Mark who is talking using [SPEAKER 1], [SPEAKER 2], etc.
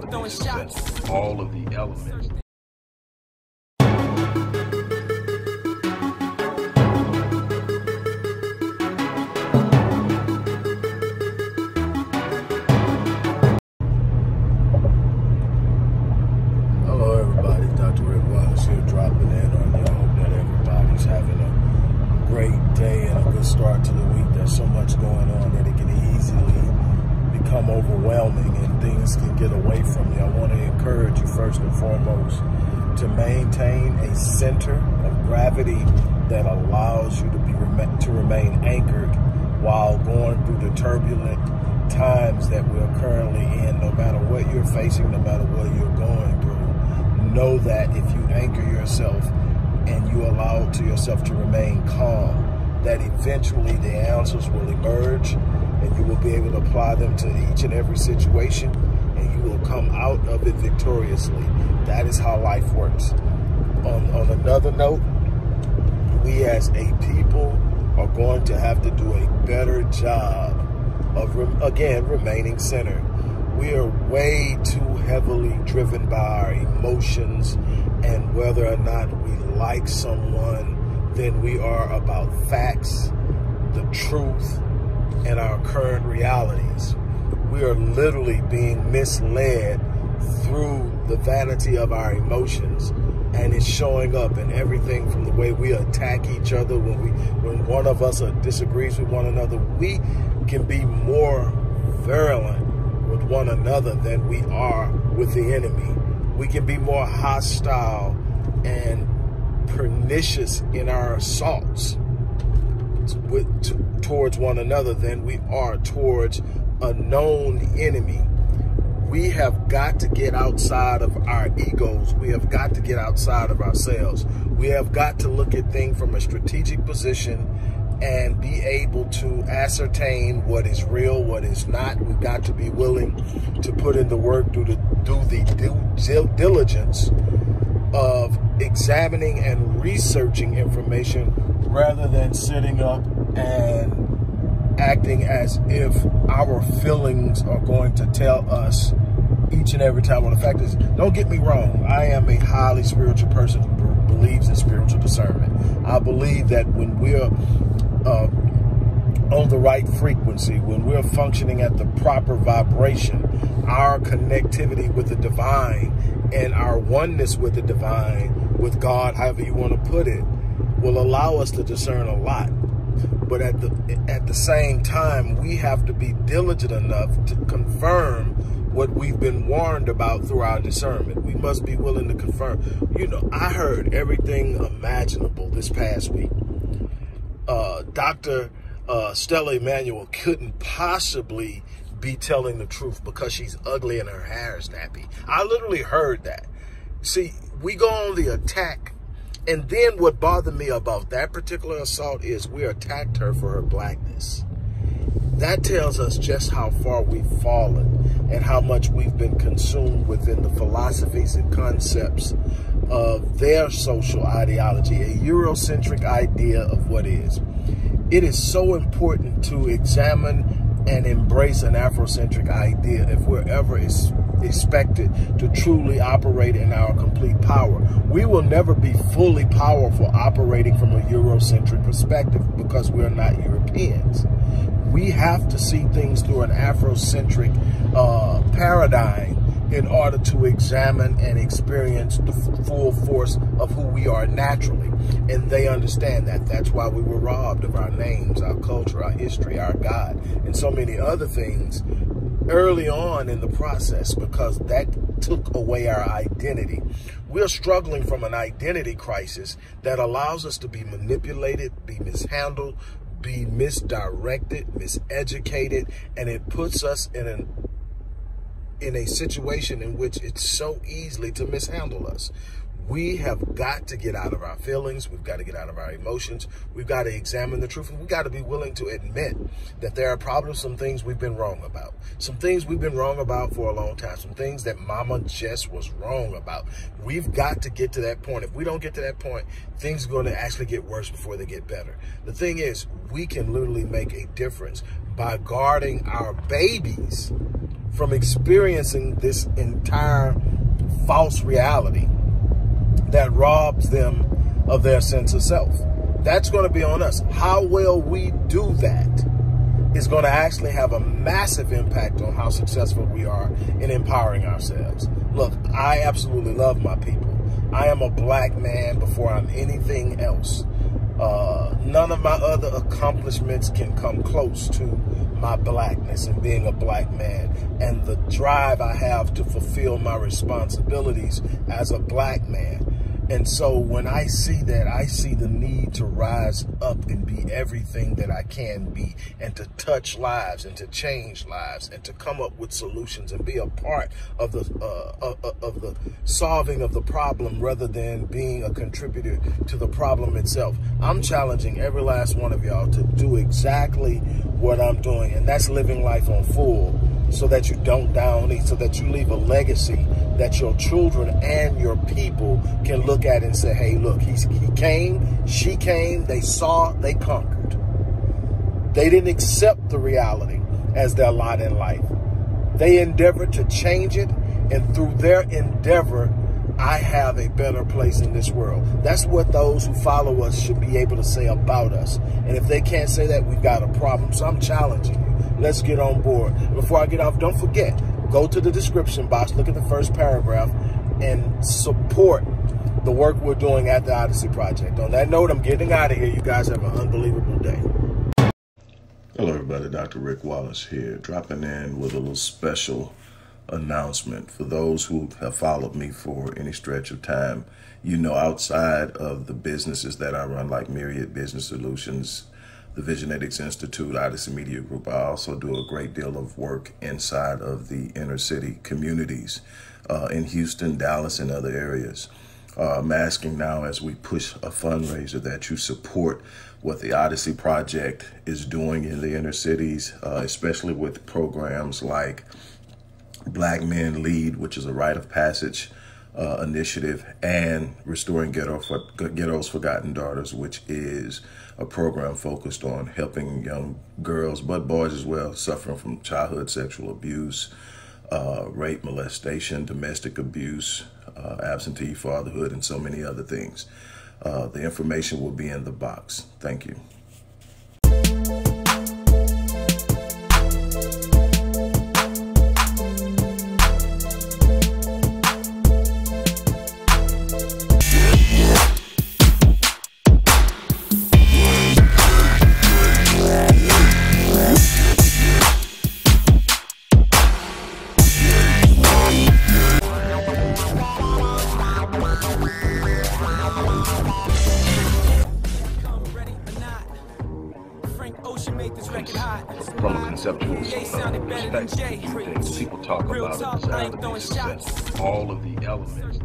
[SPEAKER 1] things people talk about in Saturday is that all of the elements
[SPEAKER 2] Hello, everybody. Dr. Rick Wallace here, dropping in on you. I hope that everybody's having a great day and a good start to the week. There's so much going on that it can easily become overwhelming and things can get away from you. I want to encourage you, first and foremost, to maintain a center of gravity that allows you to be to remain anchored while going through the turbulent times that we're currently in, no matter what you're facing, no matter what you're going through know that if you anchor yourself and you allow to yourself to remain calm, that eventually the answers will emerge and you will be able to apply them to each and every situation and you will come out of it victoriously. That is how life works. On, on another note, we as a people are going to have to do a better job of, again, remaining centered we are way too heavily driven by our emotions and whether or not we like someone than we are about facts, the truth, and our current realities. We are literally being misled through the vanity of our emotions and it's showing up in everything from the way we attack each other when we when one of us disagrees with one another we can be more virulent with one another than we are with the enemy. We can be more hostile and pernicious in our assaults with, towards one another than we are towards a known enemy. We have got to get outside of our egos. We have got to get outside of ourselves. We have got to look at things from a strategic position and be able to ascertain what is real, what is not. We've got to be willing to put in the work, do the do the due diligence of examining and researching information rather than sitting up and acting as if our feelings are going to tell us each and every time. Well, the fact is, don't get me wrong, I am a highly spiritual person who believes in spiritual discernment. I believe that when we're uh, on the right frequency, when we're functioning at the proper vibration, our connectivity with the divine and our oneness with the divine, with God, however you want to put it, will allow us to discern a lot. But at the at the same time, we have to be diligent enough to confirm what we've been warned about through our discernment. We must be willing to confirm. You know, I heard everything imaginable this past week uh, Dr. Uh, Stella Immanuel couldn't possibly be telling the truth because she's ugly and her hair is nappy. I literally heard that. See, we go on the attack. And then what bothered me about that particular assault is we attacked her for her blackness. That tells us just how far we've fallen and how much we've been consumed within the philosophies and concepts of their social ideology, a Eurocentric idea of what is. It is so important to examine and embrace an Afrocentric idea if we're ever expected to truly operate in our complete power. We will never be fully powerful operating from a Eurocentric perspective because we're not Europeans. We have to see things through an Afrocentric uh, paradigm in order to examine and experience the full force of who we are naturally. And they understand that. That's why we were robbed of our names, our culture, our history, our God, and so many other things early on in the process because that took away our identity. We're struggling from an identity crisis that allows us to be manipulated, be mishandled, be misdirected, miseducated, and it puts us in an in a situation in which it's so easily to mishandle us. We have got to get out of our feelings. We've got to get out of our emotions. We've got to examine the truth. And we've got to be willing to admit that there are probably some things we've been wrong about. Some things we've been wrong about for a long time. Some things that Mama Jess was wrong about. We've got to get to that point. If we don't get to that point, things are going to actually get worse before they get better. The thing is, we can literally make a difference by guarding our babies from experiencing this entire false reality that robs them of their sense of self. That's going to be on us. How well we do that is going to actually have a massive impact on how successful we are in empowering ourselves. Look, I absolutely love my people. I am a black man before I'm anything else. Uh, none of my other accomplishments can come close to my blackness and being a black man and the drive I have to fulfill my responsibilities as a black man. And so when I see that, I see the need to rise up and be everything that I can be and to touch lives and to change lives and to come up with solutions and be a part of the uh, of, uh, uh, of the solving of the problem rather than being a contributor to the problem itself. I'm challenging every last one of y'all to do exactly what I'm doing and that's living life on full so that you don't down eat, so that you leave a legacy that your children and your people can look at and say, hey, look, he, he came, she came, they saw, they conquered. They didn't accept the reality as their lot in life. They endeavored to change it, and through their endeavor, I have a better place in this world. That's what those who follow us should be able to say about us. And if they can't say that, we've got a problem. So I'm challenging. Let's get on board. Before I get off, don't forget, go to the description box, look at the first paragraph, and support the work we're doing at the Odyssey Project. On that note, I'm getting out of here. You guys have an unbelievable day.
[SPEAKER 3] Hello, everybody. Dr. Rick Wallace here, dropping in with a little special announcement for those who have followed me for any stretch of time. You know, outside of the businesses that I run, like Myriad Business Solutions, the Visionetics Institute, Odyssey Media Group. I also do a great deal of work inside of the inner city communities uh, in Houston, Dallas, and other areas. Uh, I'm asking now as we push a fundraiser that you support what the Odyssey Project is doing in the inner cities, uh, especially with programs like Black Men Lead, which is a rite of passage uh, initiative, and Restoring Ghetto for, Ghetto's Forgotten Daughters, which is a program focused on helping young girls, but boys as well, suffering from childhood sexual abuse, uh, rape, molestation, domestic abuse, uh, absentee fatherhood, and so many other things. Uh, the information will be in the box. Thank you.
[SPEAKER 1] People talk about a desire to be successful. All of the elements